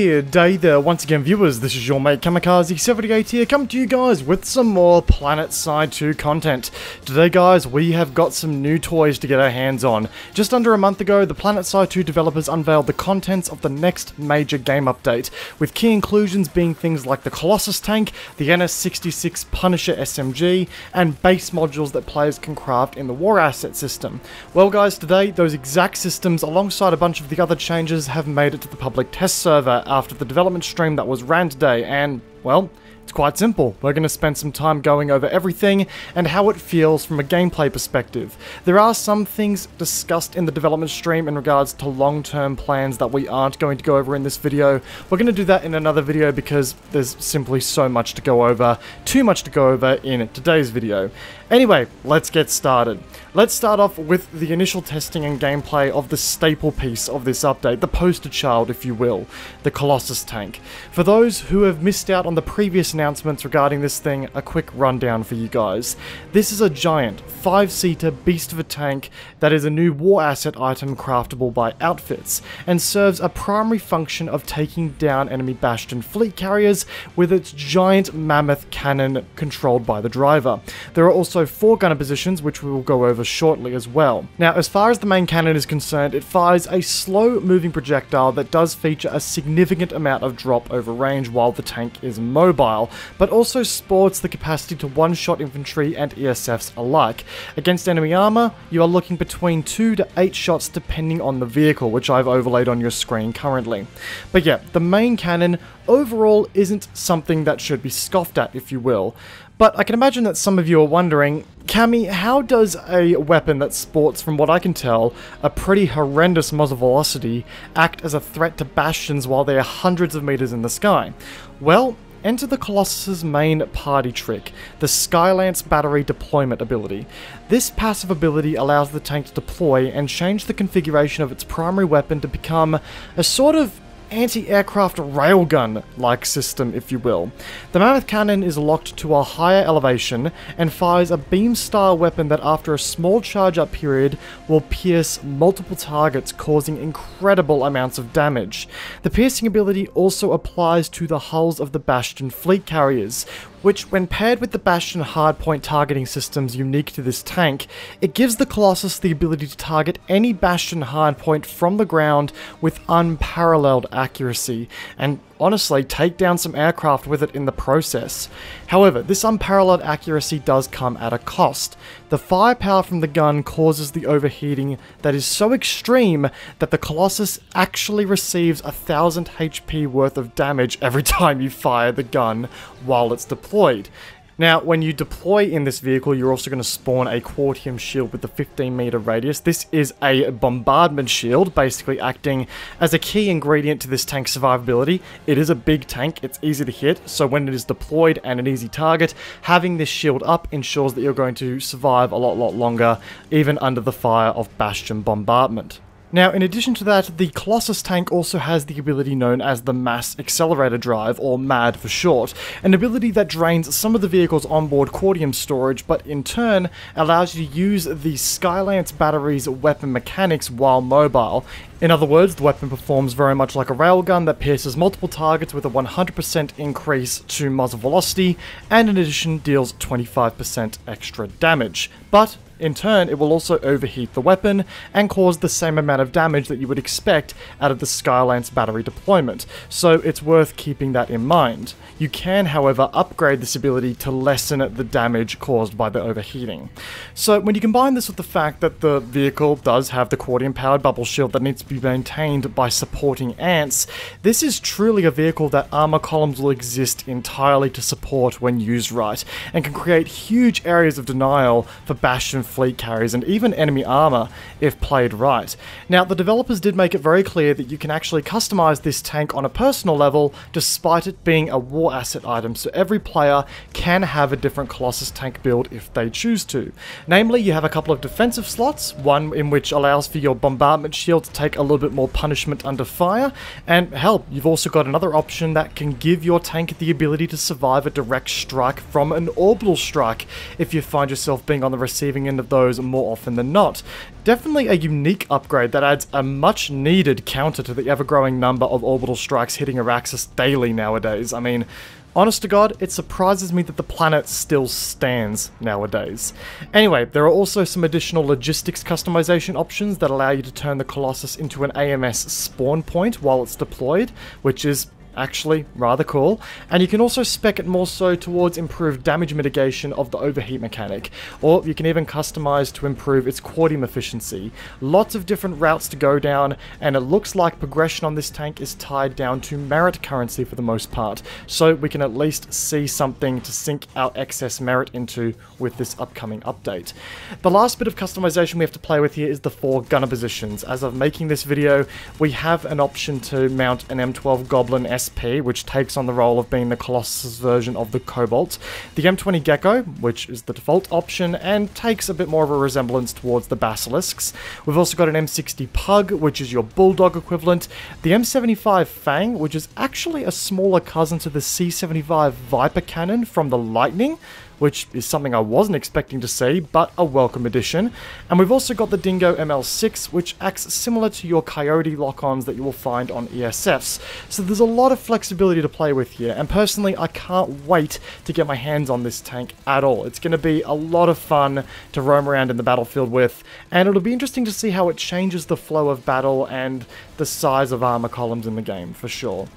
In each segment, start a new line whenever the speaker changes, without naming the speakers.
Good day there, once again viewers, this is your mate Camikaze78 here, coming to you guys with some more PlanetSide 2 content. Today guys, we have got some new toys to get our hands on. Just under a month ago, the PlanetSide 2 developers unveiled the contents of the next major game update, with key inclusions being things like the Colossus tank, the NS66 Punisher SMG, and base modules that players can craft in the War Asset system. Well guys, today, those exact systems alongside a bunch of the other changes have made it to the public test server after the development stream that was ran today, and, well, it's quite simple. We're going to spend some time going over everything and how it feels from a gameplay perspective. There are some things discussed in the development stream in regards to long-term plans that we aren't going to go over in this video. We're going to do that in another video because there's simply so much to go over, too much to go over in today's video. Anyway, let's get started. Let's start off with the initial testing and gameplay of the staple piece of this update, the poster child if you will, the Colossus tank. For those who have missed out on the previous announcements regarding this thing, a quick rundown for you guys. This is a giant, 5-seater beast of a tank that is a new war asset item craftable by outfits, and serves a primary function of taking down enemy Bastion fleet carriers with its giant mammoth cannon controlled by the driver. There are also four gunner positions, which we will go over shortly as well. Now, as far as the main cannon is concerned, it fires a slow-moving projectile that does feature a significant amount of drop over range while the tank is mobile, but also sports the capacity to one-shot infantry and ESFs alike. Against enemy armor, you are looking between 2 to 8 shots depending on the vehicle, which I've overlaid on your screen currently. But yeah, the main cannon overall isn't something that should be scoffed at, if you will. But I can imagine that some of you are wondering, Cami, how does a weapon that sports, from what I can tell, a pretty horrendous muzzle velocity act as a threat to bastions while they are hundreds of meters in the sky? Well, Enter the Colossus's main party trick, the Skylance Battery Deployment ability. This passive ability allows the tank to deploy and change the configuration of its primary weapon to become a sort of anti-aircraft railgun-like system, if you will. The Mammoth Cannon is locked to a higher elevation and fires a beam-style weapon that after a small charge-up period will pierce multiple targets causing incredible amounts of damage. The piercing ability also applies to the hulls of the Bastion fleet carriers, which when paired with the Bastion hardpoint targeting systems unique to this tank, it gives the Colossus the ability to target any Bastion hardpoint from the ground with unparalleled accuracy, and honestly take down some aircraft with it in the process. However, this unparalleled accuracy does come at a cost. The firepower from the gun causes the overheating that is so extreme that the Colossus actually receives a thousand HP worth of damage every time you fire the gun while it's deployed. Now, when you deploy in this vehicle, you're also going to spawn a Cortium shield with a 15 meter radius. This is a bombardment shield, basically acting as a key ingredient to this tank's survivability. It is a big tank, it's easy to hit, so when it is deployed and an easy target, having this shield up ensures that you're going to survive a lot, lot longer, even under the fire of Bastion bombardment. Now, in addition to that, the Colossus tank also has the ability known as the Mass Accelerator Drive, or MAD for short, an ability that drains some of the vehicle's onboard cortium storage, but in turn allows you to use the Skylance battery's weapon mechanics while mobile. In other words, the weapon performs very much like a railgun that pierces multiple targets with a 100% increase to muzzle velocity, and in addition deals 25% extra damage. But in turn, it will also overheat the weapon and cause the same amount of damage that you would expect out of the Skylance battery deployment, so it's worth keeping that in mind. You can, however, upgrade this ability to lessen the damage caused by the overheating. So when you combine this with the fact that the vehicle does have the Cortium powered bubble shield that needs to be maintained by supporting ants, this is truly a vehicle that armor columns will exist entirely to support when used right, and can create huge areas of denial for Bastion fleet carriers and even enemy armor if played right. Now, the developers did make it very clear that you can actually customize this tank on a personal level despite it being a war asset item, so every player can have a different Colossus tank build if they choose to. Namely, you have a couple of defensive slots, one in which allows for your bombardment shield to take a little bit more punishment under fire, and hell, you've also got another option that can give your tank the ability to survive a direct strike from an orbital strike if you find yourself being on the receiving end of those more often than not. Definitely a unique upgrade that adds a much needed counter to the ever growing number of orbital strikes hitting Auraxis daily nowadays. I mean, Honest to God, it surprises me that the planet still stands nowadays. Anyway, there are also some additional logistics customization options that allow you to turn the Colossus into an AMS spawn point while it's deployed, which is actually rather cool. And you can also spec it more so towards improved damage mitigation of the overheat mechanic, or you can even customize to improve its cortium efficiency. Lots of different routes to go down, and it looks like progression on this tank is tied down to merit currency for the most part, so we can at least see something to sink our excess merit into with this upcoming update. The last bit of customization we have to play with here is the four gunner positions. As of making this video, we have an option to mount an M12 Goblin SP, which takes on the role of being the Colossus version of the Kobalt, the M20 Gecko, which is the default option, and takes a bit more of a resemblance towards the Basilisks. We've also got an M60 Pug, which is your Bulldog equivalent, the M75 Fang, which is actually a smaller cousin to the C75 Viper cannon from the Lightning, which is something I wasn't expecting to see, but a welcome addition. And we've also got the Dingo ML6, which acts similar to your Coyote lock-ons that you will find on ESFs. So there's a lot of flexibility to play with here, and personally I can't wait to get my hands on this tank at all. It's going to be a lot of fun to roam around in the battlefield with, and it'll be interesting to see how it changes the flow of battle and the size of armor columns in the game, for sure.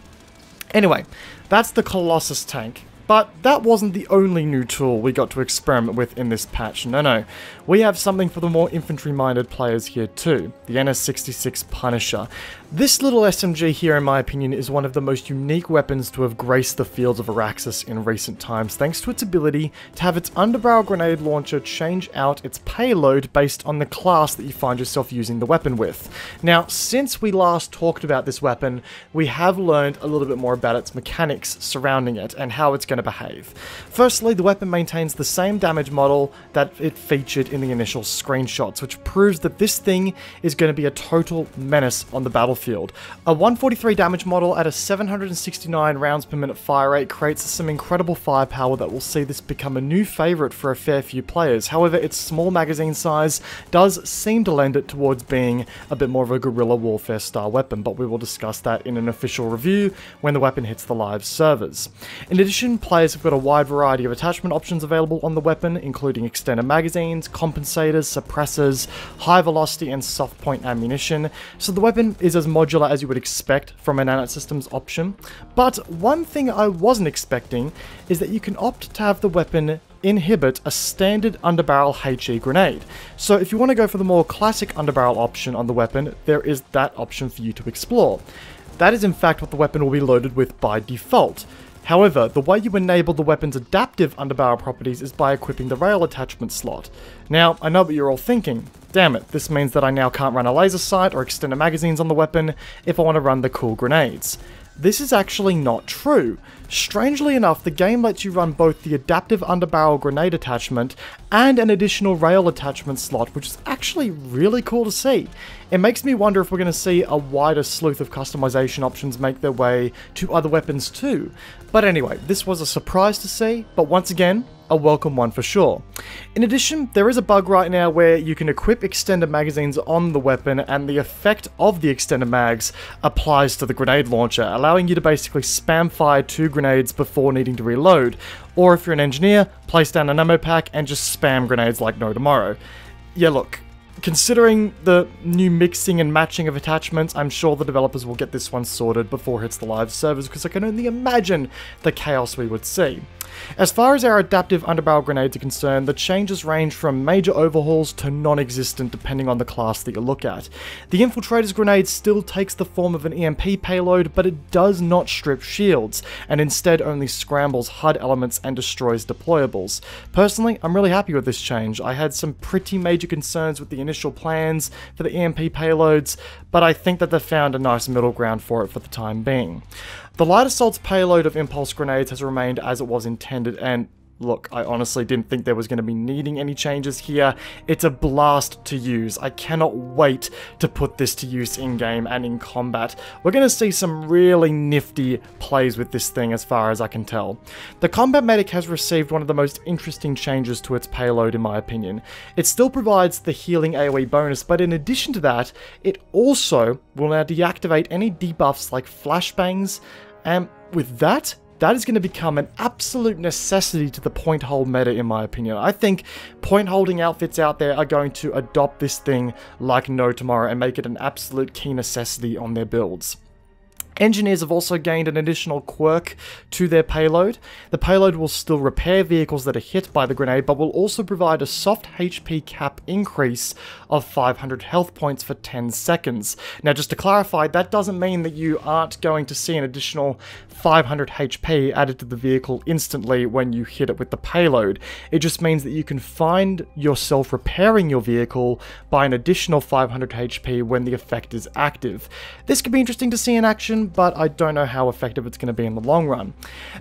Anyway, that's the Colossus tank. But that wasn't the only new tool we got to experiment with in this patch, no no. We have something for the more infantry-minded players here too, the NS66 Punisher. This little SMG here, in my opinion, is one of the most unique weapons to have graced the fields of Auraxis in recent times, thanks to its ability to have its underbarrel grenade launcher change out its payload based on the class that you find yourself using the weapon with. Now, since we last talked about this weapon, we have learned a little bit more about its mechanics surrounding it and how it's going to behave. Firstly, the weapon maintains the same damage model that it featured in the initial screenshots, which proves that this thing is going to be a total menace on the battlefield battlefield. A 143 damage model at a 769 rounds per minute fire rate creates some incredible firepower that will see this become a new favourite for a fair few players. However, its small magazine size does seem to lend it towards being a bit more of a guerrilla warfare style weapon, but we will discuss that in an official review when the weapon hits the live servers. In addition, players have got a wide variety of attachment options available on the weapon, including extended magazines, compensators, suppressors, high velocity and soft point ammunition, so the weapon is as modular as you would expect from an Nanite Systems option, but one thing I wasn't expecting is that you can opt to have the weapon inhibit a standard underbarrel HE grenade. So if you want to go for the more classic underbarrel option on the weapon, there is that option for you to explore. That is in fact what the weapon will be loaded with by default. However, the way you enable the weapon's adaptive underbarrel properties is by equipping the rail attachment slot. Now, I know what you're all thinking. Damn it, this means that I now can't run a laser sight or extended magazines on the weapon if I want to run the cool grenades. This is actually not true. Strangely enough, the game lets you run both the adaptive underbarrel grenade attachment and an additional rail attachment slot, which is actually really cool to see. It makes me wonder if we're going to see a wider sleuth of customization options make their way to other weapons too. But anyway, this was a surprise to see, but once again, a welcome one for sure. In addition, there is a bug right now where you can equip extended magazines on the weapon and the effect of the extended mags applies to the grenade launcher, allowing you to basically spam fire two grenades before needing to reload, or if you're an engineer, place down an ammo pack and just spam grenades like no tomorrow. Yeah look, Considering the new mixing and matching of attachments, I'm sure the developers will get this one sorted before it hits the live servers because I can only imagine the chaos we would see. As far as our adaptive underbarrel grenades are concerned, the changes range from major overhauls to non-existent depending on the class that you look at. The Infiltrator's grenade still takes the form of an EMP payload, but it does not strip shields, and instead only scrambles HUD elements and destroys deployables. Personally, I'm really happy with this change. I had some pretty major concerns with the initial plans for the EMP payloads, but I think that they've found a nice middle ground for it for the time being. The Light Assault's payload of impulse grenades has remained as it was intended, and look, I honestly didn't think there was going to be needing any changes here. It's a blast to use. I cannot wait to put this to use in-game and in combat. We're going to see some really nifty plays with this thing as far as I can tell. The combat medic has received one of the most interesting changes to its payload in my opinion. It still provides the healing AoE bonus, but in addition to that, it also will now deactivate any debuffs like flashbangs, and with that, that is going to become an absolute necessity to the point hold meta in my opinion. I think point holding outfits out there are going to adopt this thing like no tomorrow and make it an absolute key necessity on their builds. Engineers have also gained an additional quirk to their payload. The payload will still repair vehicles that are hit by the grenade, but will also provide a soft HP cap increase of 500 health points for 10 seconds. Now, just to clarify, that doesn't mean that you aren't going to see an additional 500 HP added to the vehicle instantly when you hit it with the payload. It just means that you can find yourself repairing your vehicle by an additional 500 HP when the effect is active. This could be interesting to see in action but I don't know how effective it's going to be in the long run.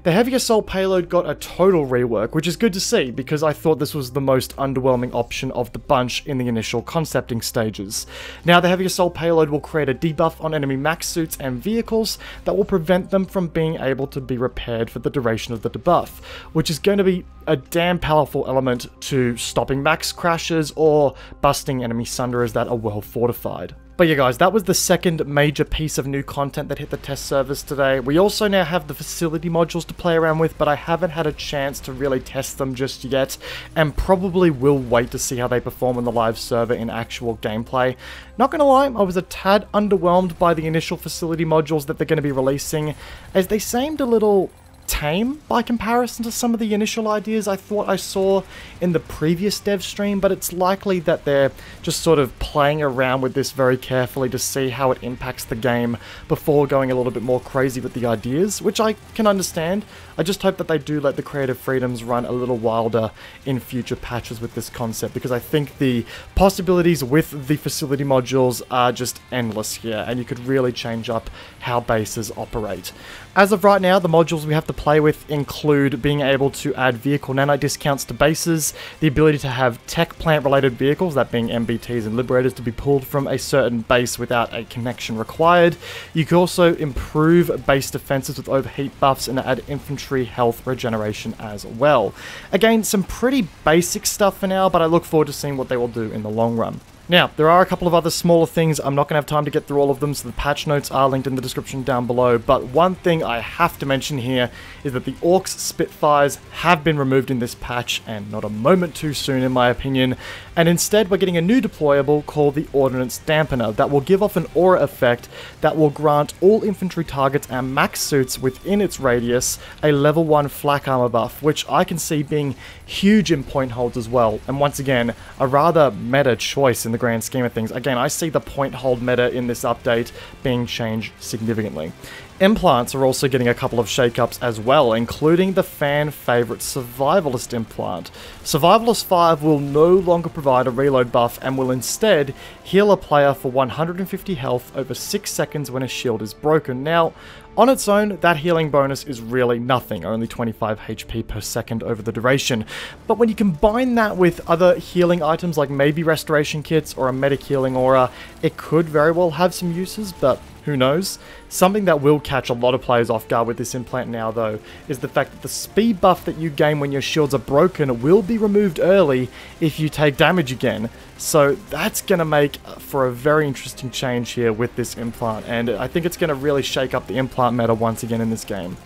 The Heavy Assault payload got a total rework, which is good to see because I thought this was the most underwhelming option of the bunch in the initial concepting stages. Now the Heavy Assault payload will create a debuff on enemy max suits and vehicles that will prevent them from being able to be repaired for the duration of the debuff, which is going to be a damn powerful element to stopping max crashes or busting enemy sunderers that are well fortified. But yeah guys, that was the second major piece of new content that hit the test servers today. We also now have the facility modules to play around with, but I haven't had a chance to really test them just yet, and probably will wait to see how they perform on the live server in actual gameplay. Not gonna lie, I was a tad underwhelmed by the initial facility modules that they're going to be releasing, as they seemed a little tame by comparison to some of the initial ideas I thought I saw in the previous dev stream, but it's likely that they're just sort of playing around with this very carefully to see how it impacts the game before going a little bit more crazy with the ideas, which I can understand. I just hope that they do let the creative freedoms run a little wilder in future patches with this concept, because I think the possibilities with the facility modules are just endless here, and you could really change up how bases operate. As of right now, the modules we have to play with include being able to add vehicle nanite discounts to bases, the ability to have tech plant related vehicles, that being MBTs and Liberators, to be pulled from a certain base without a connection required. You can also improve base defenses with overheat buffs and add infantry health regeneration as well. Again, some pretty basic stuff for now, but I look forward to seeing what they will do in the long run. Now, there are a couple of other smaller things. I'm not going to have time to get through all of them, so the patch notes are linked in the description down below. But one thing I have to mention here is that the Orcs Spitfires have been removed in this patch, and not a moment too soon in my opinion. And instead, we're getting a new deployable called the Ordnance Dampener that will give off an aura effect that will grant all infantry targets and max suits within its radius a level 1 flak armor buff, which I can see being huge in point holds as well. And once again, a rather meta choice in the grand scheme of things. Again, I see the point hold meta in this update being changed significantly. Implants are also getting a couple of shakeups as well, including the fan favourite Survivalist implant. Survivalist 5 will no longer provide a reload buff and will instead heal a player for 150 health over 6 seconds when a shield is broken. Now, on its own, that healing bonus is really nothing, only 25 HP per second over the duration. But when you combine that with other healing items like maybe restoration kits or a medic healing aura, it could very well have some uses, but who knows? Something that will catch a lot of players off guard with this implant now though, is the fact that the speed buff that you gain when your shields are broken will be removed early if you take damage again. So that's going to make for a very interesting change here with this implant, and I think it's going to really shake up the implant meta once again in this game.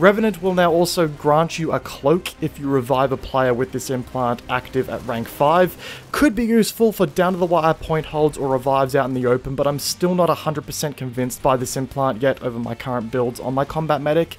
Revenant will now also grant you a cloak if you revive a player with this implant active at rank 5. Could be useful for down to the wire point holds or revives out in the open, but I'm still not 100% convinced by this implant yet over my current builds on my combat medic.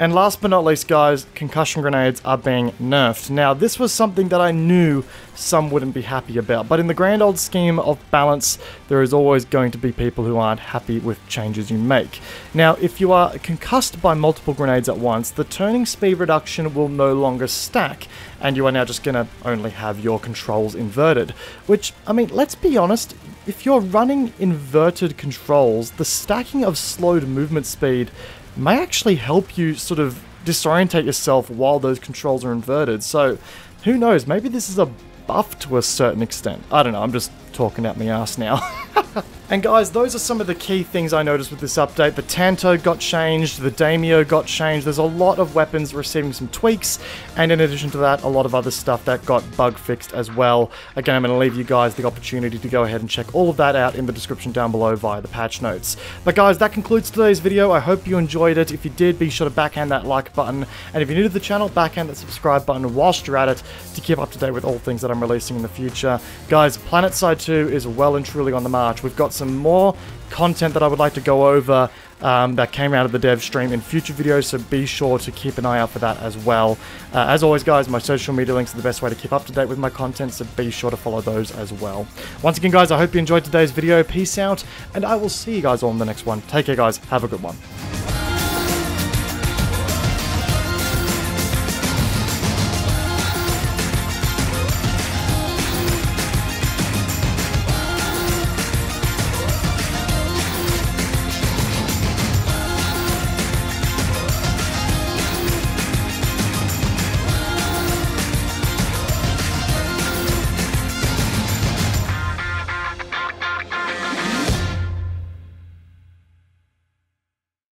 And last but not least, guys, concussion grenades are being nerfed. Now, this was something that I knew some wouldn't be happy about, but in the grand old scheme of balance, there is always going to be people who aren't happy with changes you make. Now, if you are concussed by multiple grenades at once, the turning speed reduction will no longer stack, and you are now just going to only have your controls inverted. Which, I mean, let's be honest, if you're running inverted controls, the stacking of slowed movement speed may actually help you sort of disorientate yourself while those controls are inverted. So, who knows? Maybe this is a buff to a certain extent. I don't know, I'm just talking at my ass now. And guys, those are some of the key things I noticed with this update. The Tanto got changed, the Daimyo got changed, there's a lot of weapons receiving some tweaks, and in addition to that, a lot of other stuff that got bug fixed as well. Again, I'm going to leave you guys the opportunity to go ahead and check all of that out in the description down below via the patch notes. But guys, that concludes today's video. I hope you enjoyed it. If you did, be sure to backhand that like button, and if you're new to the channel, backhand that subscribe button whilst you're at it to keep up to date with all things that I'm releasing in the future. Guys, PlanetSide 2 is well and truly on the march. We've got some more content that I would like to go over um, that came out of the dev stream in future videos, so be sure to keep an eye out for that as well. Uh, as always, guys, my social media links are the best way to keep up to date with my content, so be sure to follow those as well. Once again, guys, I hope you enjoyed today's video. Peace out, and I will see you guys all in the next one. Take care, guys. Have a good one.